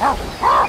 Ow! Ow!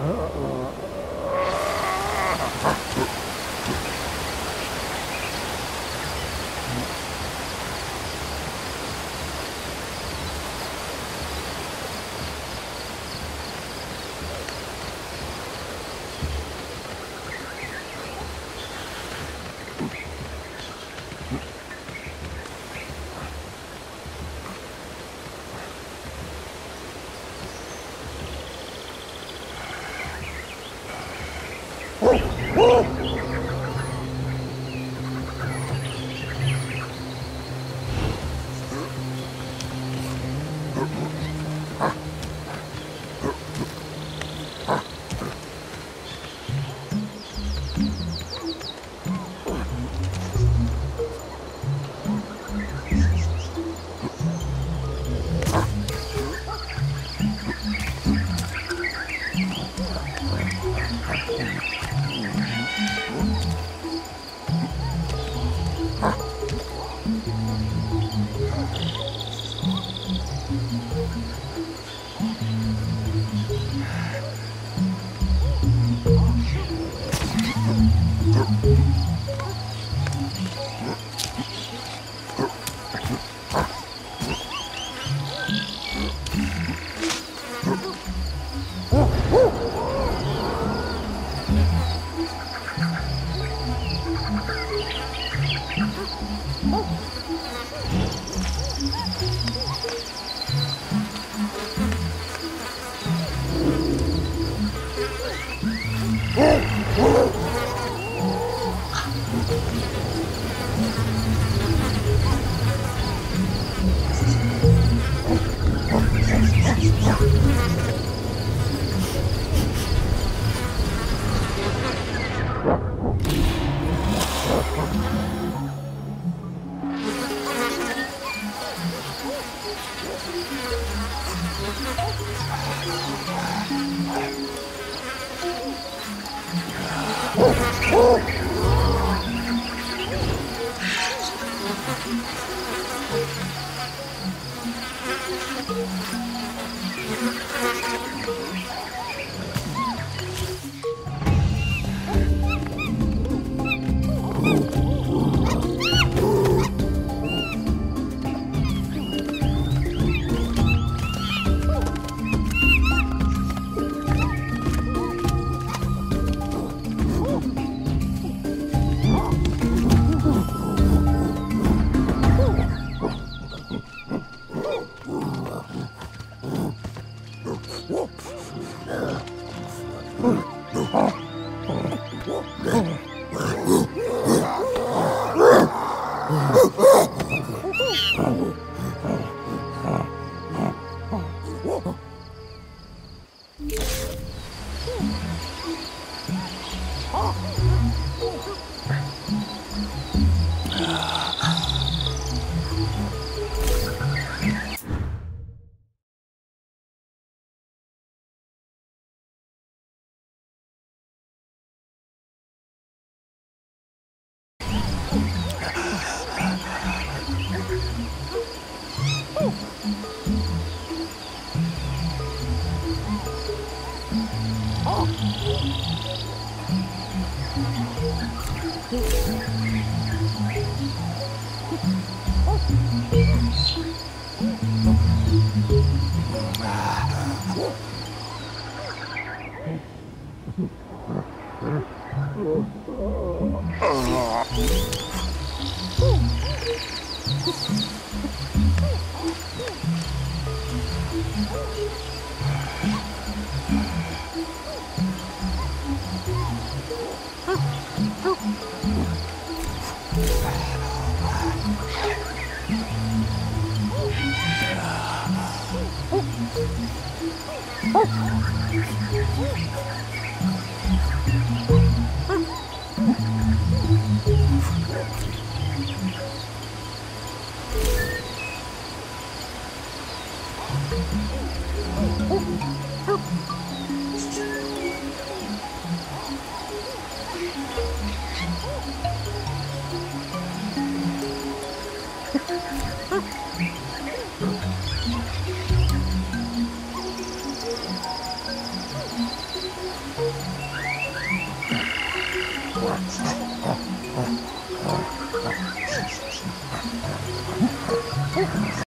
Uh. Whoa. Thank you. Oh! 아. Oh.